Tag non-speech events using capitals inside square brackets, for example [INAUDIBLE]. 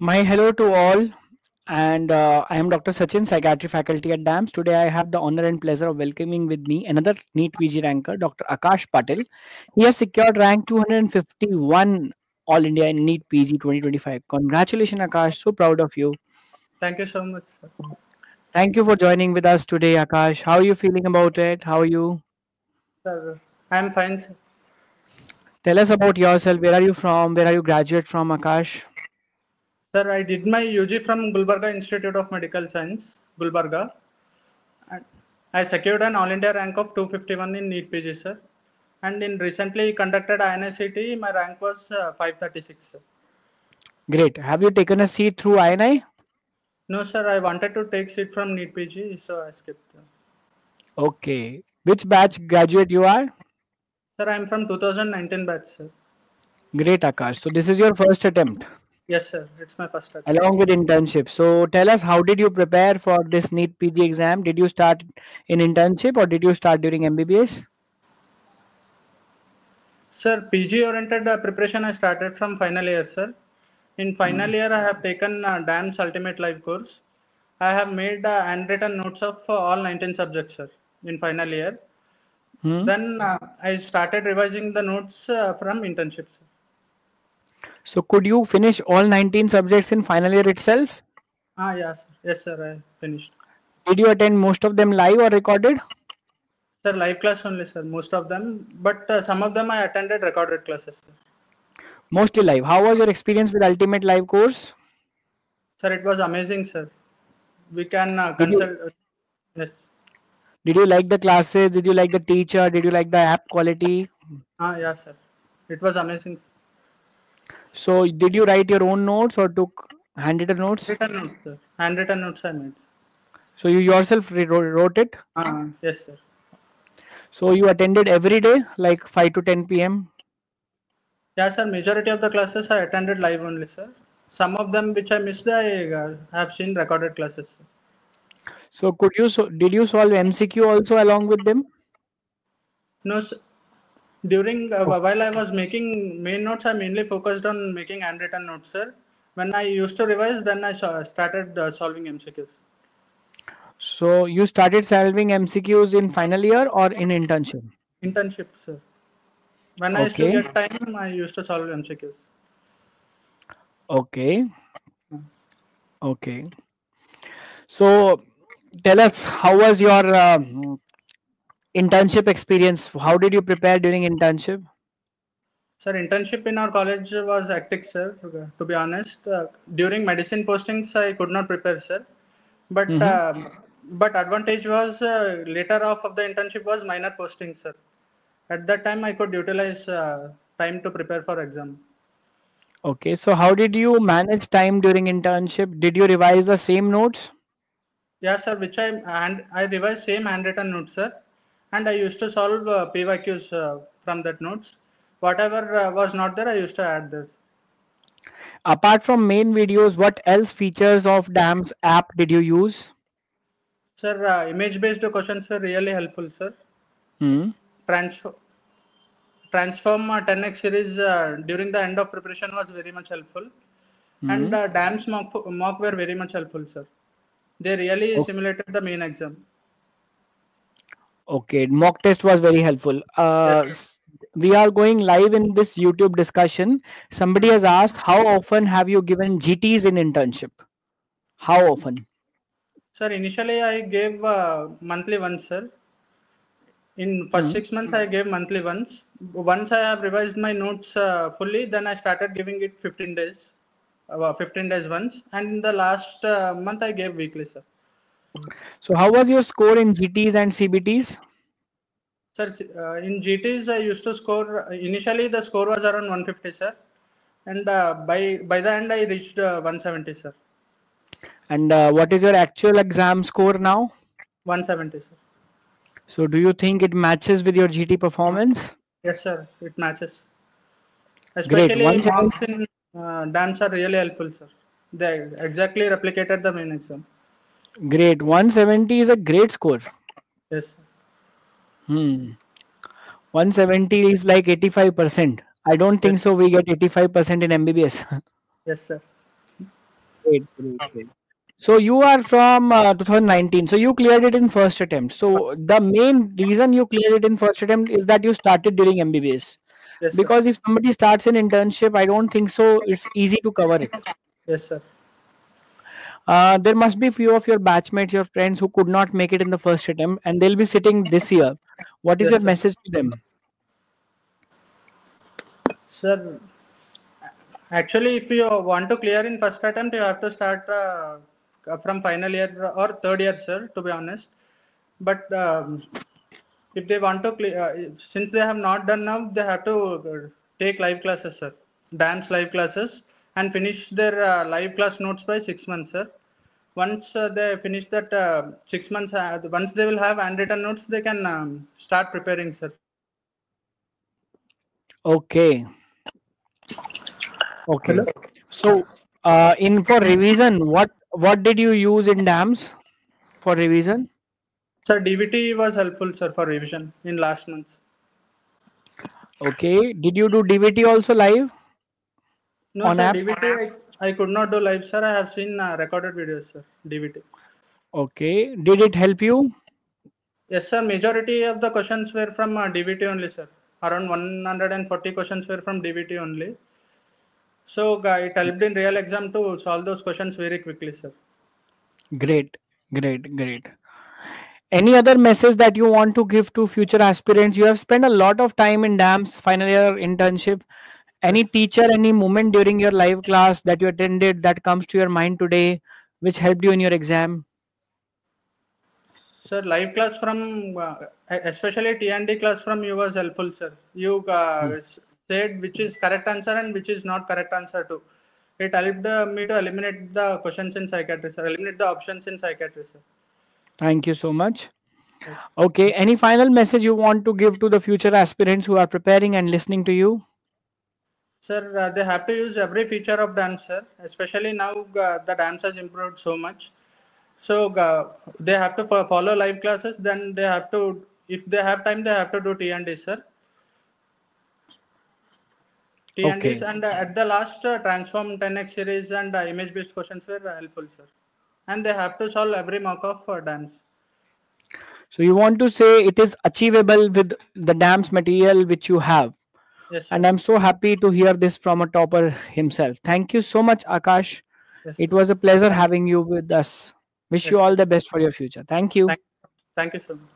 My hello to all, and uh, I am Dr. Sachin, psychiatry faculty at DAMS. Today, I have the honor and pleasure of welcoming with me another NEET PG ranker, Dr. Akash Patil. He has secured rank 251 All India in NEET PG 2025. Congratulations, Akash. So proud of you. Thank you so much, sir. Thank you for joining with us today, Akash. How are you feeling about it? How are you? Sir, I am fine, sir. Tell us about yourself. Where are you from? Where are you graduate from, Akash? Sir, I did my UG from Gulbarga Institute of Medical Science, Gulbarga. And I secured an All India rank of 251 in NEET PG, sir. And in recently conducted INICET, my rank was uh, 536, sir. Great. Have you taken a seat through INI? No, sir, I wanted to take seat from NEET PG, so I skipped. Okay. Which batch graduate you are? Sir, I am from 2019 batch, sir. Great, Akash. So this is your first attempt Yes, sir. It's my first attempt. along with internship. So tell us, how did you prepare for this NEET PG exam? Did you start in internship or did you start during MBBS? Sir, PG oriented uh, preparation I started from final year, sir. In final year, I have taken uh, DAMS Ultimate Live course. I have made uh, handwritten notes of uh, all 19 subjects, sir, in final year. Hmm? Then uh, I started revising the notes uh, from internship, sir. So could you finish all 19 subjects in final year itself? Ah, yes, sir. yes, sir. I finished. Did you attend most of them live or recorded? Sir, live class only, sir. Most of them, but uh, some of them I attended recorded classes, sir. Mostly live. How was your experience with Ultimate Live course? Sir, it was amazing, sir. We can uh, Did you- consult. yes. Did you like the classes? Did you like the teacher? Did you like the app quality? Ah, yeah, sir. It was amazing. sir. So did you write your own notes or took handwritten notes? Handwritten notes, sir. Handwritten notes I made. sir. So you yourself wrote it? Ah, yes, sir. So you attended every day, like 5 to 10 p.m. Yeah, sir. Majority of the classes I attended live only, sir. Some of them which I missed, I uh, have seen recorded classes. Sir. So could you so did you solve MCQ also along with them? No, sir. During uh, while I was making main notes, I mainly focused on making handwritten notes, sir. When I used to revise, then I started uh, solving MCQs. So you started solving MCQs in final year or in internship? Internship, sir. When I used to get time, I used to solve MCQs. Okay. Okay. So tell us how was your um, internship experience? How did you prepare during internship? Sir, internship in our college was hectic, sir. To be honest, uh, during medicine postings, I could not prepare, sir. But um but advantage was uh, later off of the internship was minor posting, sir. At that time, I could utilize uh, time to prepare for exam. Okay. So how did you manage time during internship? Did you revise the same notes? Yeah, sir. Which I and I revised same handwritten notes, sir. And I used to solve uh, PYQs uh, from that notes. Whatever uh, was not there, I used to add this. Apart from main videos, what else features of DAMS app did you use? Sir, uh, image-based questions were really helpful, sir. Hmm. Transform transform uh, 10x series uh, during the end of preparation was very much helpful and uh, dams mock, mock were very much helpful sir they really simulated the main exam Okay, mock test was very helpful. Uh, Yes, we are going live in this YouTube discussion. Somebody has asked, how often have you given GTs in internship? How often? sir initially i gave uh, monthly once sir in first six months i gave monthly once once i have revised my notes uh, fully then i started giving it 15 days uh, 15 days once and in the last uh, month i gave weekly sir So, how was your score in GTs and CBTs? Sir, uh, in GTs, I used to score. Initially, the score was around 150, sir, and uh, by by the end, I reached uh, 170, sir. And uh, what is your actual exam score now? 170, sir. So, do you think it matches with your GT performance? Yes, sir. It matches. Especially 170 marks in uh, DAMS are really helpful, sir. They exactly replicated the main exam. Great. 170 is a great score. Yes. Hmm. 170 is like 85%. I don't think so. We get 85% in MBBS. [LAUGHS] Yes, sir. Great, great, great. So you are from uh, 2019. So you cleared it in first attempt. So the main reason you cleared it in first attempt is that you started during MBBS. Yes, sir. Because if somebody starts an internship, I don't think so. It's easy to cover it. Yes, sir. Uh, there must be few of your batchmates, your friends who could not make it in the first attempt, and they'll be sitting this year. What is Yes, your sir. message to them? Sir, actually, if you want to clear in first attempt, you have to start uh, from final year or third year, sir, to be honest. But um, if they want to clear, uh, since they have not done now, they have to uh, take live classes, sir, DAMS live classes, and finish their uh, live class notes by six months, sir. Once uh, they finish that uh, six months, uh, once they will have handwritten notes, they can um, start preparing, sir. Okay. Okay. Hello? So, uh, in for revision, what what did you use in dams for revision? Sir, DVT was helpful, sir, for revision in last month. Okay. Did you do DVT also live? No, On sir, app? DVT I, I could not do live, sir. I have seen uh, recorded videos, sir. DVT. Okay. Did it help you? Yes, sir. Majority of the questions were from uh, DVT only, sir. Around 140 questions were from DVT only. So uh, it helped in real exam to solve those questions very quickly, sir. Great, great, great. Any other message that you want to give to future aspirants? You have spent a lot of time in DAMS final year internship. Any teacher, any moment during your live class that you attended that comes to your mind today, which helped you in your exam? Sir, live class from, uh, especially T&D class from you was helpful, sir. You uh, s- said which is correct answer and which is not correct answer too. It helped uh, me to eliminate the questions in psychiatry, sir. Eliminate the options in psychiatry, sir. Thank you so much. Yes. Okay. Any final message you want to give to the future aspirants who are preparing and listening to you? Sir, uh, they have to use every feature of DAMS, sir. Especially now, uh, the DAMS has improved so much. So uh, they have to fo- follow live classes. Then they have to, if they have time, they have to do T and D, sir. T and Ds, Okay. and uh, at the last uh, transform 10x series and uh, image-based questions were helpful, sir. And they have to solve every mock of uh, DAMS. So you want to say it is achievable with the DAMS material which you have. Yes. And I'm so happy to hear this from a topper himself. Thank you so much, Akash. Yes, It was a pleasure having you with us. Wish Yes, you all the best for your future. Thank you. Thank, thank you so much.